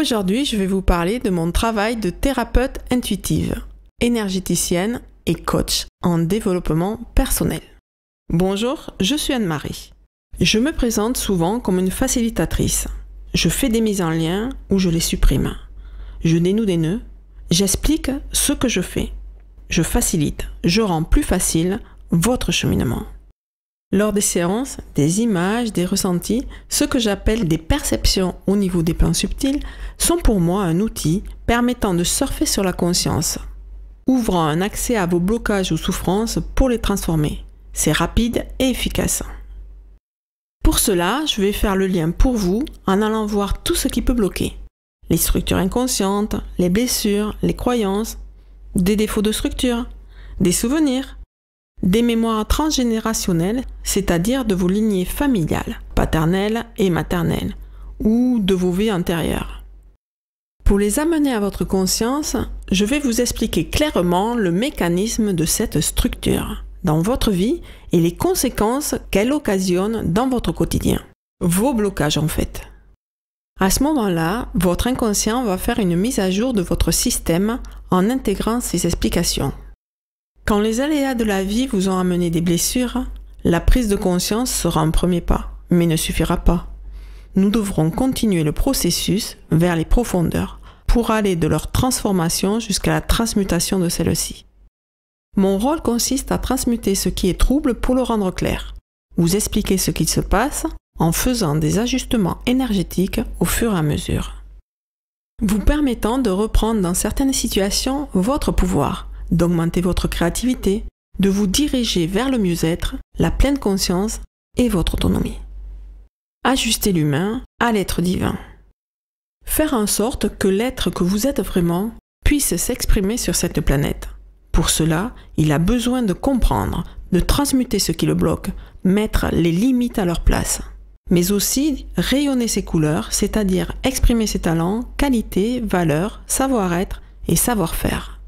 Aujourd'hui, je vais vous parler de mon travail de thérapeute intuitive, énergéticienne et coach en développement personnel. Bonjour, je suis Anne-Marie. Je me présente souvent comme une facilitatrice. Je fais des mises en lien ou je les supprime. Je dénoue des nœuds. J'explique ce que je fais. Je facilite, je rends plus facile votre cheminement. Lors des séances, des images, des ressentis, ce que j'appelle des perceptions au niveau des plans subtils, sont pour moi un outil permettant de surfer sur la conscience, ouvrant un accès à vos blocages ou souffrances pour les transformer. C'est rapide et efficace. Pour cela, je vais faire le lien pour vous en allant voir tout ce qui peut bloquer. Les structures inconscientes, les blessures, les croyances, des défauts de structure, des souvenirs, des mémoires transgénérationnelles, c'est-à-dire de vos lignées familiales, paternelles et maternelles, ou de vos vies antérieures. Pour les amener à votre conscience, je vais vous expliquer clairement le mécanisme de cette structure dans votre vie et les conséquences qu'elle occasionne dans votre quotidien. Vos blocages en fait. À ce moment-là, votre inconscient va faire une mise à jour de votre système en intégrant ces explications. Quand les aléas de la vie vous ont amené des blessures, la prise de conscience sera un premier pas, mais ne suffira pas. Nous devrons continuer le processus vers les profondeurs pour aller de leur transformation jusqu'à la transmutation de celle-ci. Mon rôle consiste à transmuter ce qui est trouble pour le rendre clair, vous expliquer ce qu'il se passe en faisant des ajustements énergétiques au fur et à mesure, vous permettant de reprendre dans certaines situations votre pouvoir d'augmenter votre créativité, de vous diriger vers le mieux-être, la pleine conscience et votre autonomie. Ajuster l'humain à l'être divin. Faire en sorte que l'être que vous êtes vraiment puisse s'exprimer sur cette planète. Pour cela, il a besoin de comprendre, de transmuter ce qui le bloque, mettre les limites à leur place, mais aussi rayonner ses couleurs, c'est-à-dire exprimer ses talents, qualités, valeurs, savoir-être et savoir-faire.